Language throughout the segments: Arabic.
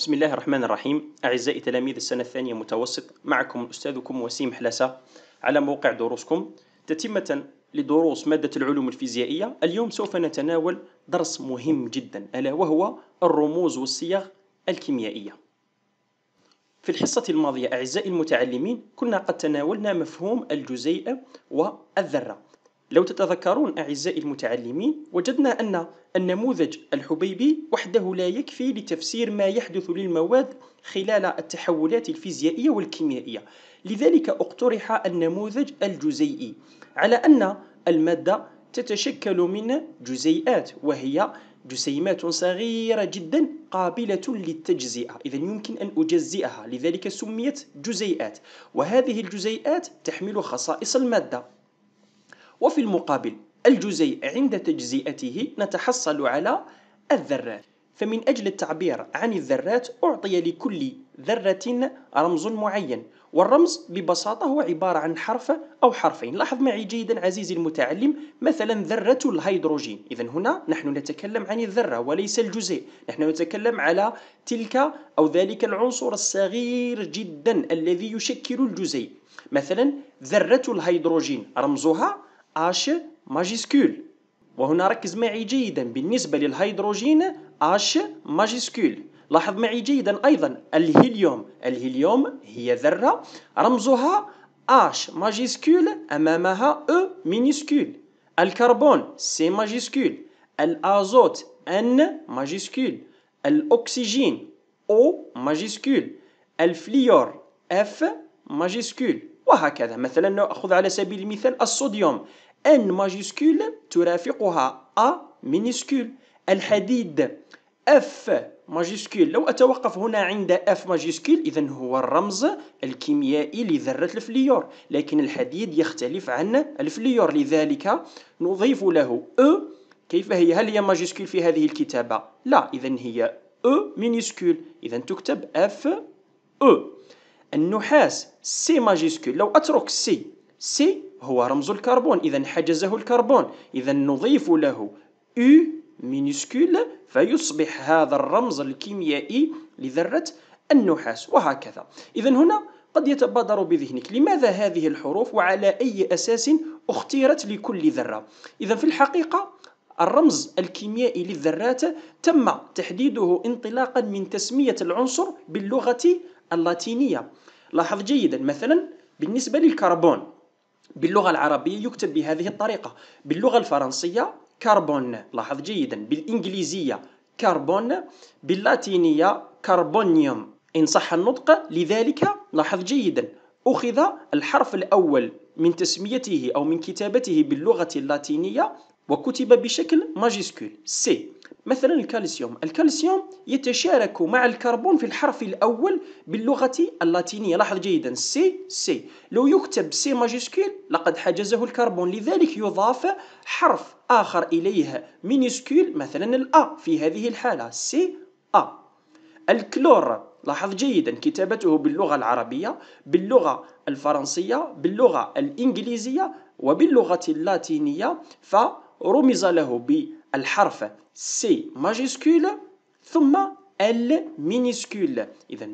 بسم الله الرحمن الرحيم. أعزائي تلاميذ السنة الثانية متوسط معكم أستاذكم وسيم حلاسة على موقع دروسكم. تتمة لدروس مادة العلوم الفيزيائية اليوم سوف نتناول درس مهم جدا ألا وهو الرموز والصيغ الكيميائية. في الحصة الماضية أعزائي المتعلمين كنا قد تناولنا مفهوم الجزيء والذرة. لو تتذكرون أعزائي المتعلمين وجدنا أن النموذج الحبيبي وحده لا يكفي لتفسير ما يحدث للمواد خلال التحولات الفيزيائية والكيميائية. لذلك اقترح النموذج الجزيئي على أن المادة تتشكل من جزيئات وهي جسيمات صغيرة جدا قابلة للتجزئة. إذا يمكن أن أجزئها. لذلك سميت جزيئات. وهذه الجزيئات تحمل خصائص المادة. وفي المقابل الجزيء عند تجزئته نتحصل على الذرات. فمن أجل التعبير عن الذرات أعطي لكل ذرة رمز معين. والرمز ببساطة هو عبارة عن حرف أو حرفين. لاحظ معي جيدا عزيزي المتعلم مثلا ذرة الهيدروجين. إذا هنا نحن نتكلم عن الذرة وليس الجزيء. نحن نتكلم على تلك أو ذلك العنصر الصغير جدا الذي يشكل الجزيء. مثلا ذرة الهيدروجين رمزها H majuscule وهنا ركز معي جيدا بالنسبة للهيدروجين H majuscule لاحظ معي جيدا أيضا الهيليوم. الهيليوم هي ذرة رمزها H majuscule أمامها E minuscule الكربون C majuscule الأزوت N majuscule الأكسجين O majuscule الفليور F majuscule وهكذا. مثلا نأخذ على سبيل المثال الصوديوم. N majuscule ترافقها A minuscule الحديد F majuscule لو أتوقف هنا عند F majuscule إذا هو الرمز الكيميائي لذرة الفليور. لكن الحديد يختلف عن الفليور. لذلك نضيف له E. كيف هي؟ هل هي majuscule في هذه الكتابة؟ لا. إذا هي E minuscule إذا تكتب F E. النحاس C majuscule لو أترك C C هو رمز الكربون إذا حجزه الكربون. إذا نضيف له U minuscule فيصبح هذا الرمز الكيميائي لذرة النحاس وهكذا. إذا هنا قد يتبادر بذهنك لماذا هذه الحروف وعلى أي أساس اختيرت لكل ذرة؟ إذا في الحقيقة الرمز الكيميائي للذرات تم تحديده انطلاقا من تسمية العنصر باللغة اللاتينية. لاحظ جيدا مثلا بالنسبة للكربون. باللغة العربية يكتب بهذه الطريقة. باللغة الفرنسية كربون. لاحظ جيدا. بالإنجليزية كربون. باللاتينية carbonium. إن صح النطق لذلك لاحظ جيدا. أخذ الحرف الأول من تسميته أو من كتابته باللغة اللاتينية وكتب بشكل majuscule. C مثلا الكالسيوم. الكالسيوم يتشارك مع الكربون في الحرف الأول باللغة اللاتينية. لاحظ جيدا. C C لو يكتب C majuscule لقد حجزه الكربون. لذلك يضاف حرف آخر إليه minuscule مثلا ال A في هذه الحالة. C A الكلور. لاحظ جيدا. كتابته باللغة العربية باللغة الفرنسية باللغة الإنجليزية وباللغة اللاتينية. فرمز له بالحرف C majuscule ثم L minuscule إذا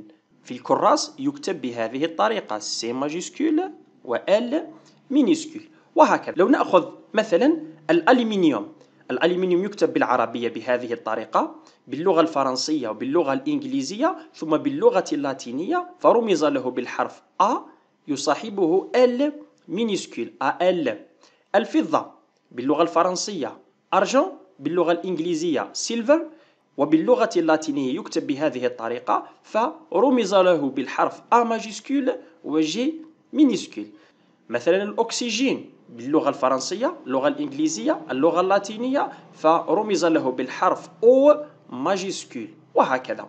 في الكراس يكتب بهذه الطريقة C majuscule و L minuscule وهكذا لو نأخذ مثلا الألمنيوم الألمنيوم يكتب بالعربية بهذه الطريقة باللغة الفرنسية وباللغة الإنجليزية ثم باللغة اللاتينية فرمز له بالحرف A يصاحبه L minuscule AL الفضة باللغة الفرنسية. argent باللغة الإنجليزية silver وباللغة اللاتينية يكتب بهذه الطريقة فرمز له بالحرف A majuscule و minuscule مثلا الأكسجين باللغة الفرنسية اللغة الإنجليزية اللغة اللاتينية فرمز له بالحرف O ماجيسكول وهكذا.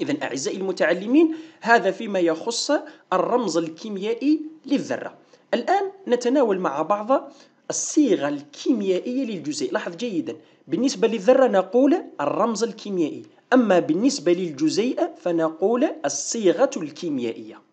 إذا أعزائي المتعلمين هذا فيما يخص الرمز الكيميائي للذرة. الآن نتناول مع بعض الصيغة الكيميائية للجزيء. لاحظ جيدا. بالنسبة للذرة نقول الرمز الكيميائي. أما بالنسبة للجزيء فنقول الصيغة الكيميائية.